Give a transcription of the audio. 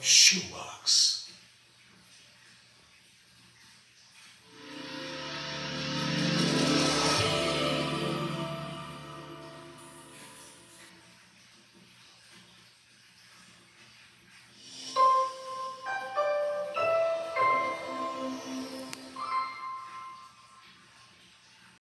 Shoot.